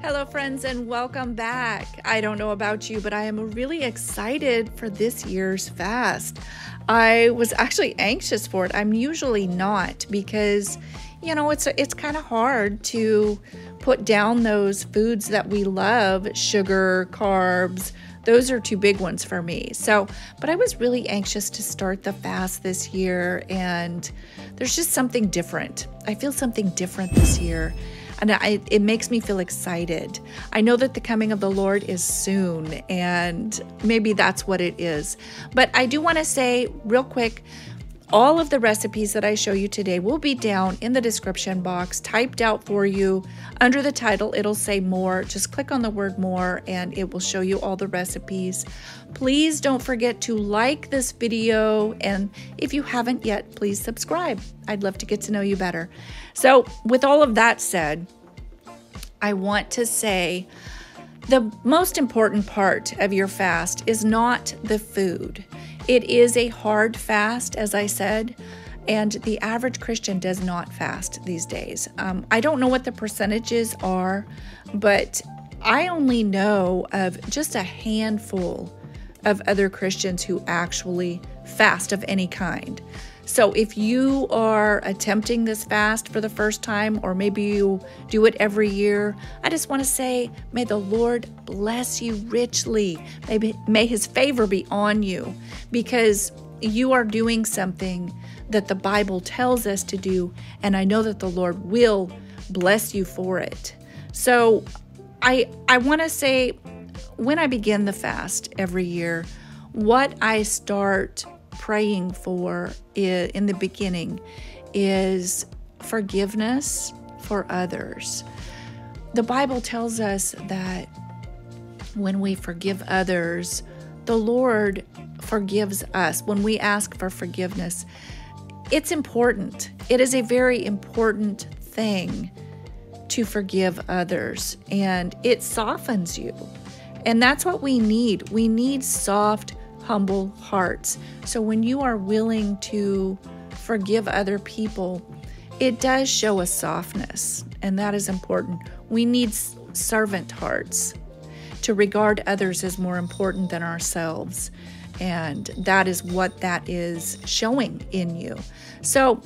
Hello, friends, and welcome back. I don't know about you, but I am really excited for this year's fast. I was actually anxious for it. I'm usually not because, you know, it's it's kind of hard to put down those foods that we love, sugar, carbs. Those are two big ones for me. So, but I was really anxious to start the fast this year, and there's just something different. I feel something different this year and I, it makes me feel excited. I know that the coming of the Lord is soon, and maybe that's what it is. But I do want to say, real quick, all of the recipes that I show you today will be down in the description box, typed out for you. Under the title, it'll say more. Just click on the word more and it will show you all the recipes. Please don't forget to like this video. And if you haven't yet, please subscribe. I'd love to get to know you better. So, with all of that said, I want to say the most important part of your fast is not the food. It is a hard fast, as I said, and the average Christian does not fast these days. Um, I don't know what the percentages are, but I only know of just a handful of other Christians who actually fast of any kind. So if you are attempting this fast for the first time, or maybe you do it every year, I just want to say, may the Lord bless you richly. Maybe may his favor be on you because you are doing something that the Bible tells us to do, and I know that the Lord will bless you for it. So I I want to say when I begin the fast every year, what I start praying for in the beginning is forgiveness for others. The Bible tells us that when we forgive others, the Lord forgives us. When we ask for forgiveness, it's important. It is a very important thing to forgive others, and it softens you. And that's what we need. We need soft, humble hearts. So when you are willing to forgive other people, it does show a softness, and that is important. We need servant hearts to regard others as more important than ourselves. And that is what that is showing in you. So,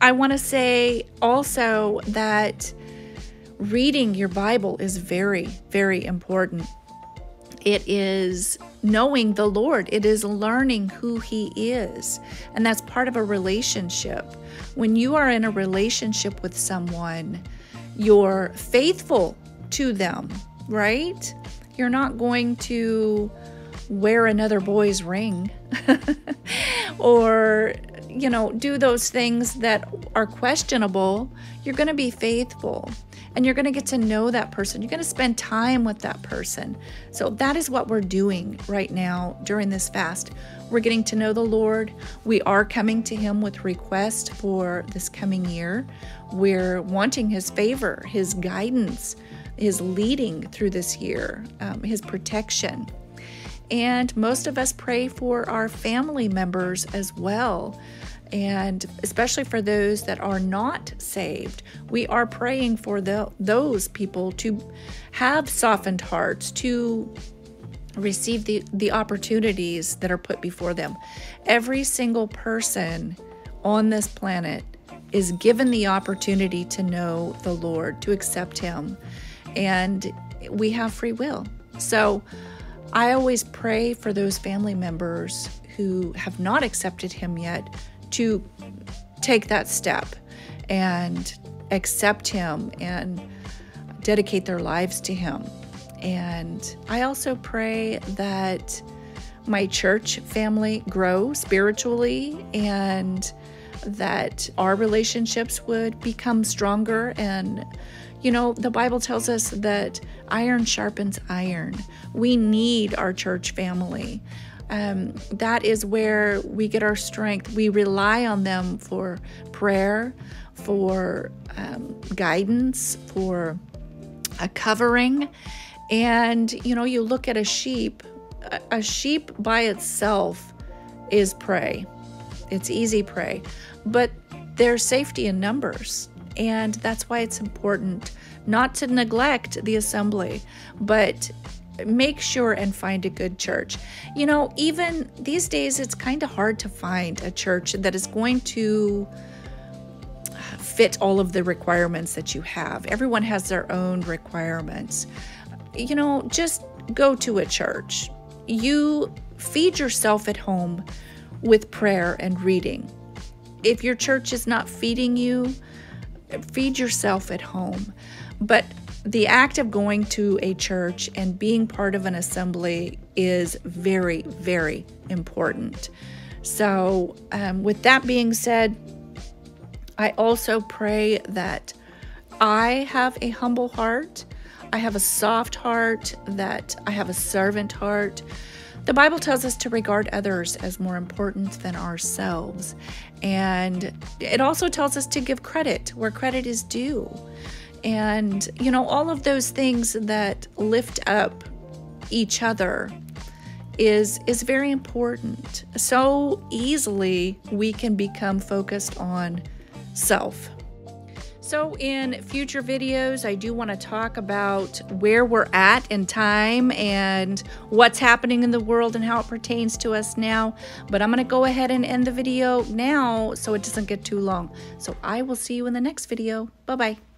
I want to say also that reading your Bible is very, very important. It is knowing the Lord, it is learning who He is. And that's part of a relationship. When you are in a relationship with someone, you're faithful to them, right? You're not going to wear another boy's ring or, you know, do those things that are questionable. You're going to be faithful and you're going to get to know that person. You're going to spend time with that person. So that is what we're doing right now during this fast. We're getting to know the Lord. We are coming to Him with requests for this coming year. We're wanting His favor, His guidance, His leading through this year, um, His protection. And most of us pray for our family members as well. And especially for those that are not saved, we are praying for the, those people to have softened hearts, to receive the, the opportunities that are put before them. Every single person on this planet is given the opportunity to know the Lord, to accept Him, and we have free will. So I always pray for those family members who have not accepted Him yet to take that step and accept Him and dedicate their lives to Him. And I also pray that my church family grow spiritually and that our relationships would become stronger. And, you know, the Bible tells us that iron sharpens iron. We need our church family um, that is where we get our strength. We rely on them for prayer, for um, guidance, for a covering. And, you know, you look at a sheep, a sheep by itself is prey. It's easy prey, but there's safety in numbers. And that's why it's important not to neglect the assembly, but make sure and find a good church. You know, even these days, it's kind of hard to find a church that is going to fit all of the requirements that you have. Everyone has their own requirements. You know, just go to a church. You feed yourself at home with prayer and reading. If your church is not feeding you, feed yourself at home. But the act of going to a church and being part of an assembly is very, very important. So, um, with that being said, I also pray that I have a humble heart, I have a soft heart, that I have a servant heart. The Bible tells us to regard others as more important than ourselves. And it also tells us to give credit where credit is due and you know all of those things that lift up each other is is very important. So easily we can become focused on self. So in future videos i do want to talk about where we're at in time and what's happening in the world and how it pertains to us now. But i'm going to go ahead and end the video now so it doesn't get too long. So i will see you in the next video. Bye bye